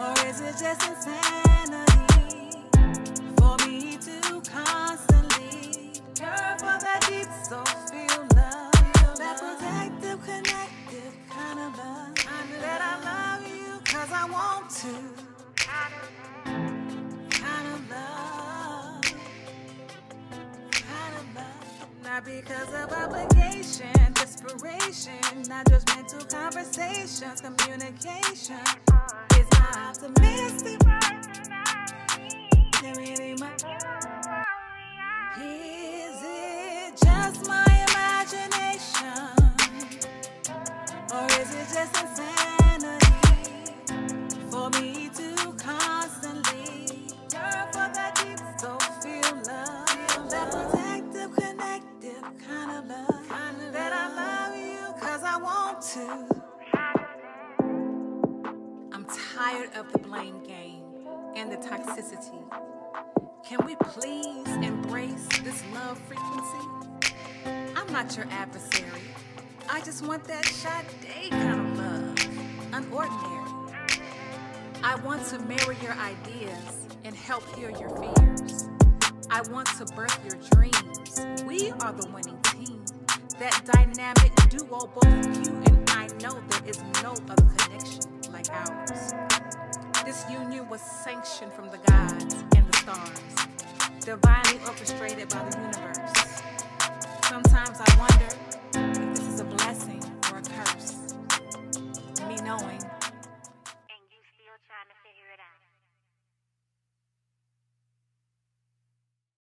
Or is it just insanity because of obligation, desperation, not judgmental conversations, communication. Is my optimistic really much. Is it just my imagination? Or is it just insanity I'm tired of the blame game and the toxicity. Can we please embrace this love frequency? I'm not your adversary. I just want that Sade kind of love, unordinary. I want to marry your ideas and help heal your fears. I want to birth your dreams. We are the winning team. That dynamic duo, both you and I know there is no other connection like ours. This union was sanctioned from the gods and the stars, divinely orchestrated by the universe. Sometimes I wonder